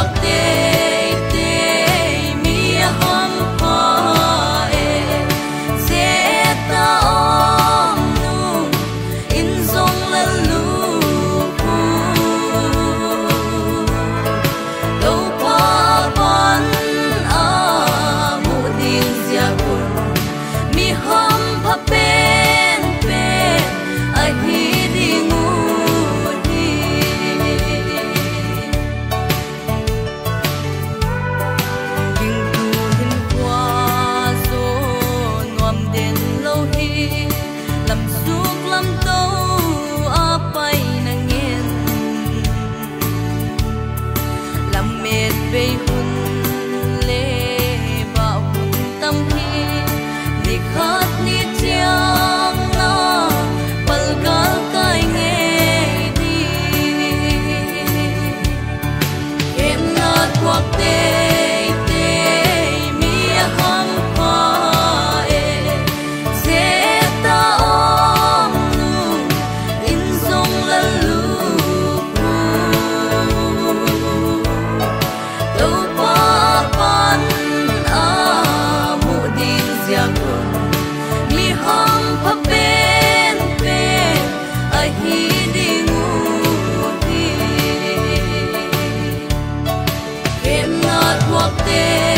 って poder.